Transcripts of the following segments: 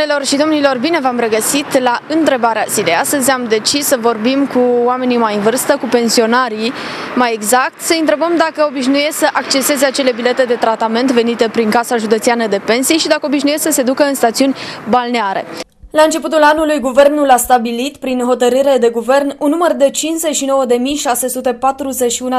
Doamnelor și domnilor, bine v-am regăsit la întrebarea zilei. Astăzi am decis să vorbim cu oamenii mai în vârstă, cu pensionarii mai exact, să întrebăm dacă obișnuiesc să acceseze acele bilete de tratament venite prin Casa Județeană de Pensii și dacă obișnuiesc să se ducă în stațiuni balneare. La începutul anului, guvernul a stabilit, prin hotărâre de guvern, un număr de 59.641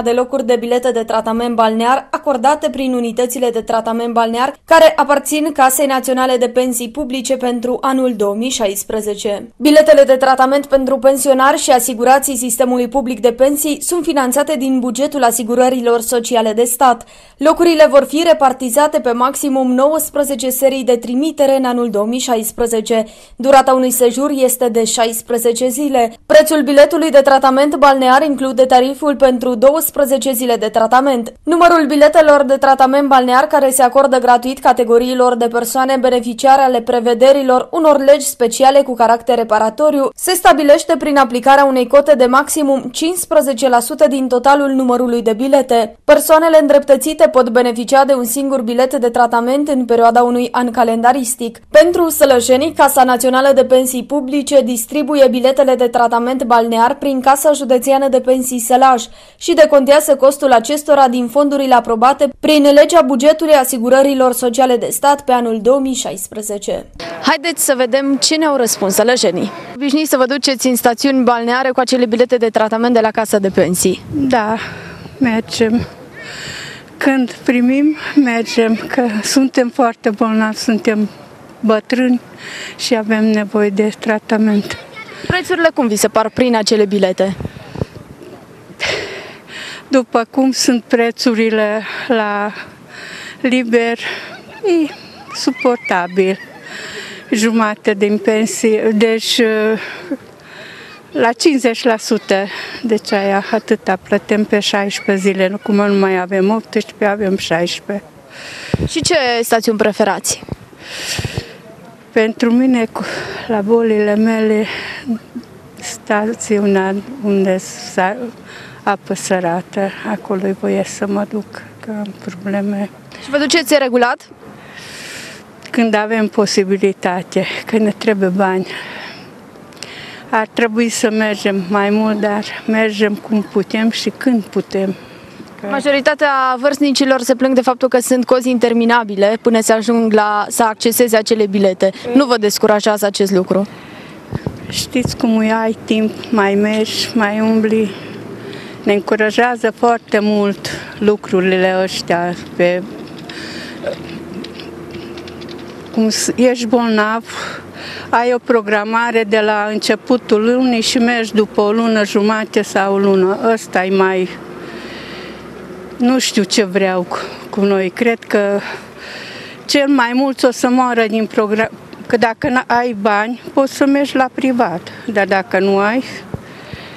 de locuri de bilete de tratament balnear acordate prin unitățile de tratament balnear care aparțin Casei Naționale de Pensii Publice pentru anul 2016. Biletele de tratament pentru pensionari și asigurații sistemului public de pensii sunt finanțate din bugetul asigurărilor sociale de stat. Locurile vor fi repartizate pe maximum 19 serii de trimitere în anul 2016. Durata unui sejur este de 16 zile. Prețul biletului de tratament balnear include tariful pentru 12 zile de tratament. Numărul biletelor de tratament balnear care se acordă gratuit categoriilor de persoane beneficiare ale prevederilor unor legi speciale cu caracter reparatoriu se stabilește prin aplicarea unei cote de maximum 15% din totalul numărului de bilete. Persoanele îndreptățite pot beneficia de un singur bilet de tratament în perioada unui an calendaristic. Pentru sălăjenii, Casa Națională Națională de Pensii Publice distribuie biletele de tratament balnear prin Casa Județeană de Pensii Sălaj și decontează costul acestora din fondurile aprobate prin legea bugetului asigurărilor sociale de stat pe anul 2016. Haideți să vedem ce ne-au răspuns sălăjenii. Obișnuiți să vă duceți în stațiuni balneare cu acele bilete de tratament de la Casa de Pensii. Da, mergem. Când primim, mergem, că suntem foarte bolnavi, suntem bătrâni și avem nevoie de tratament. Prețurile cum vi se par prin acele bilete? După cum sunt prețurile la liber, e suportabil. Jumate din pensie, deci la 50%, deci aia atâta plătim pe 16 zile, cum nu mai avem 18, avem 16. Și ce stațiuni preferați? Pentru mine, la bolile mele, stațiunea unde s-a apă sărată, acolo îi voie să mă duc, că am probleme. Și vă duceți regulat? Când avem posibilitate, când ne trebuie bani. Ar trebui să mergem mai mult, dar mergem cum putem și când putem. Majoritatea vârstnicilor se plâng de faptul că sunt cozi interminabile până se ajung la să acceseze acele bilete. Nu vă descurajează acest lucru? Știți cum e, ai timp, mai mergi, mai umbli. Ne încurajează foarte mult lucrurile ăștia pe cum ești bolnav, ai o programare de la începutul lunii și mergi după o lună jumate sau o lună. Ăsta e mai nu știu ce vreau cu noi. Cred că cel mai mult o să moară din program. Că dacă ai bani, poți să mergi la privat. Dar dacă nu ai,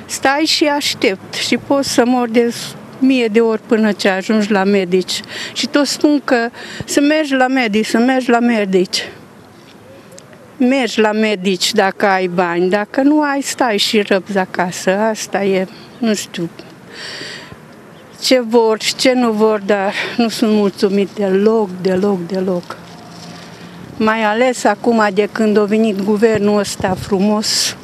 stai și aștept și poți să mori de mie de ori până ce ajungi la medici. Și tot spun că să mergi la medici, să mergi la medici. Mergi la medici dacă ai bani, dacă nu ai, stai și răbzi acasă. Asta e, nu știu, ce vor și ce nu vor, dar nu sunt mulțumit deloc, deloc, deloc. Mai ales acum de când a venit guvernul ăsta frumos,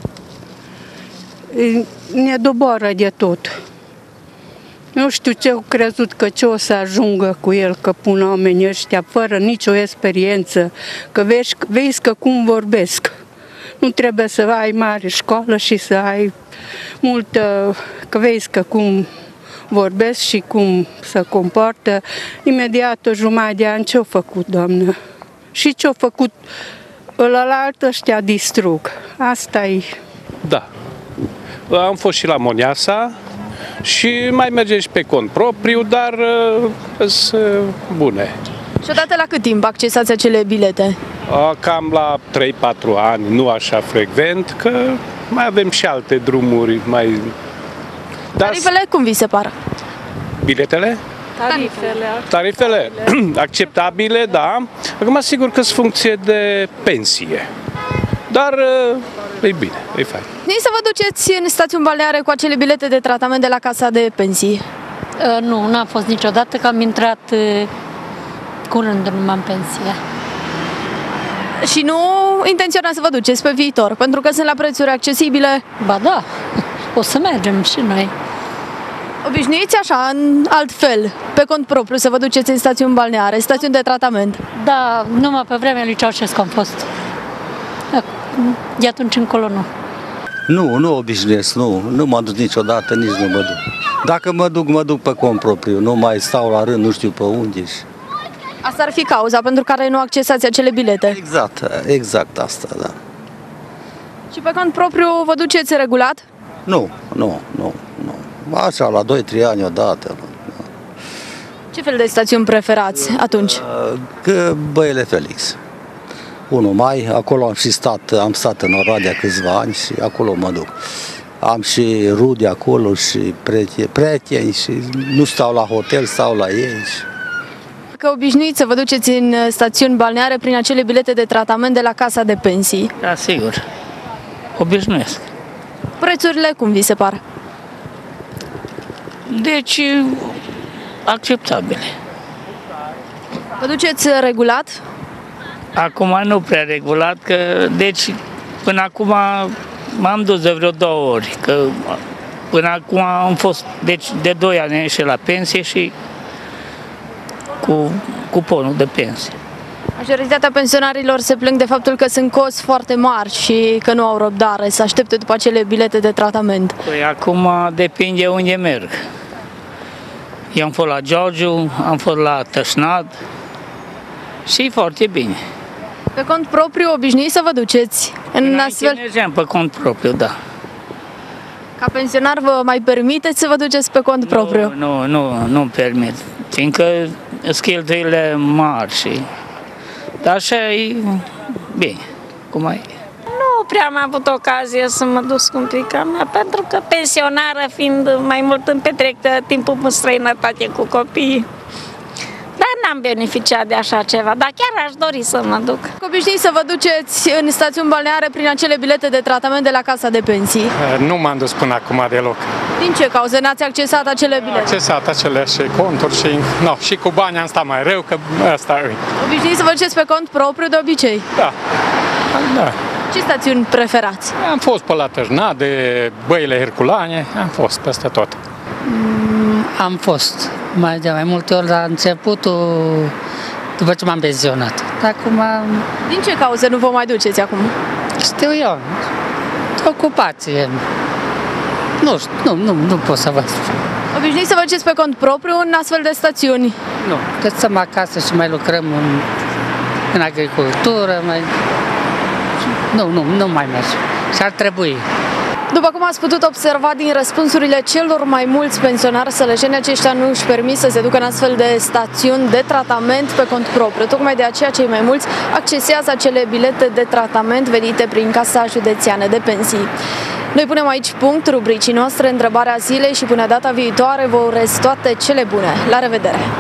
ne doboară de tot. Nu știu ce au crezut că ce o să ajungă cu el, că pun oamenii ăștia fără nicio experiență, că vezi, vezi că cum vorbesc. Nu trebuie să ai mare școală și să ai multă, că vezi că cum vorbesc și cum se comportă, imediat o jumătate de ani ce-au făcut, doamnă? Și ce-au făcut ălălalt ăștia distrug. Asta e. Da. Am fost și la Moniasa și mai merge și pe cont propriu, dar uh, sunt uh, bune. Și odată la cât timp accesați acele bilete? Cam la 3-4 ani, nu așa frecvent, că mai avem și alte drumuri mai da. Tarifele cum vi se par? Biletele? Tarifele. Tarifele acceptabile, da. Acum sigur că sunt funcție de pensie. Dar uh, e bine, e fain. Nici să vă duceți în stațiuni balneare cu acele bilete de tratament de la casa de pensii? Uh, nu, n-am fost niciodată, că am intrat uh, curând numai în pensie. Și nu intenționați să vă duceți pe viitor? Pentru că sunt la prețuri accesibile. Ba da, o să mergem și noi. Obișnuiți așa, în alt fel, pe cont propriu, să vă duceți în stațiuni balneare, stațiuni de tratament. Da, numai pe vremea lui Ceaușescu am fost. De atunci încolo nu. Nu, nu obișnuiesc, nu. Nu mă duc niciodată, nici nu mă duc. Dacă mă duc, mă duc pe cont propriu. Nu mai stau la rând, nu știu pe unde. și- Asta ar fi cauza pentru care nu accesați acele bilete. Exact, exact asta, da. Și pe cont propriu vă duceți regulat? Nu, nu, nu, nu. Așa, la 2-3 ani odată. Ce fel de stațiuni preferați atunci? Că Băile Felix. 1 mai, acolo am și stat, am stat în Oradea câțiva ani și acolo mă duc. Am și rude acolo și prieteni, prieteni și nu stau la hotel, stau la ei. Și... Că obișnuiți să vă duceți în uh, stațiuni balneare prin acele bilete de tratament de la casa de pensii. Da, sigur. Obișnuiesc. Prețurile cum vi se par? Deci, acceptabile. Vă duceți uh, regulat? Acum nu prea regulat, că deci până acum m-am dus de vreo două ori, că până acum am fost, deci de 2 ani și la pensie și cu cuponul de pensie. Majoritatea pensionarilor se plâng de faptul că sunt cozi foarte mari și că nu au răbdare să aștepte după acele bilete de tratament. Păi acum depinde unde merg. Eu am fost la Giorgiu, am fost la Tășnad și e foarte bine. Pe cont propriu obișnuiți să vă duceți în Înainte astfel... mergeam pe cont propriu, da. Ca pensionar vă mai permiteți să vă duceți pe cont propriu? Nu, nu, nu, nu-mi permit, fiindcă sunt cheltuielile mari și... Dar așa e bine, cum ai. Nu prea am avut ocazie să mă duc cu pica mea, pentru că pensionară fiind mai mult îmi petrec uh, timpul în străinătate cu copiii. Dar n-am beneficiat de așa ceva, dar chiar aș dori să mă duc. Obișnuiți să vă duceți în stațiuni balneare prin acele bilete de tratament de la casa de pensii. Nu m-am dus până acum deloc. Din ce cauze n-ați accesat acele bilete? Accesat aceleași conturi și, no, și cu bani am stat mai rău, că asta e. Obișnuiți să vă duceți pe cont propriu de obicei. Da. Da. Ce stațiuni preferați? Am fost pe la Târna, de băile Herculane, am fost peste tot. Am fost mai de mai multe ori la începutul, după ce m-am pensionat. Acum, Din ce cauze nu vă mai duceți acum? știu eu, ocupație. Nu știu, nu, nu, nu pot să vă spun. Obișnuiți să vă duceți pe cont propriu în astfel de stațiuni. Nu, că stăm acasă și mai lucrăm în, în agricultură, mai... Nu, nu, nu mai merg. Și ar trebui. După cum ați putut observa din răspunsurile celor mai mulți pensionari sălăjeni, aceștia nu își permit să se ducă în astfel de stațiuni de tratament pe cont propriu. Tocmai de aceea cei mai mulți accesează acele bilete de tratament venite prin Casa Județeană de Pensii. Noi punem aici punct rubricii noastre, întrebarea zilei și până data viitoare vă urez toate cele bune. La revedere!